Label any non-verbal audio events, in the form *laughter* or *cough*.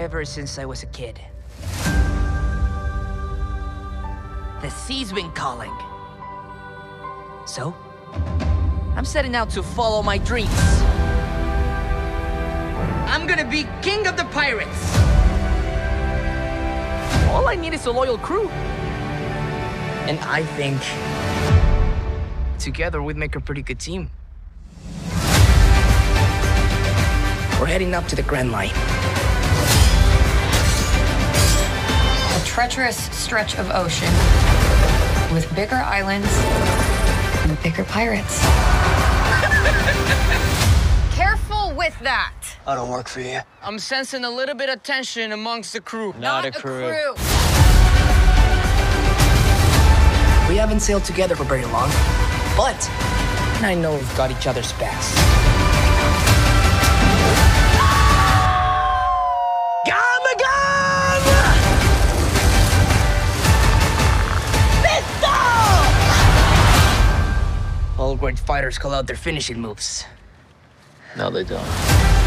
ever since I was a kid. The sea's been calling. So, I'm setting out to follow my dreams. I'm gonna be king of the pirates. All I need is a loyal crew. And I think together we'd make a pretty good team. We're heading up to the Grand Line. Treacherous stretch of ocean with bigger islands and bigger pirates. *laughs* Careful with that. I don't work for you. I'm sensing a little bit of tension amongst the crew. Not, a crew. We haven't sailed together for very long, but I know we've got each other's backs. All great fighters call out their finishing moves. No, they don't.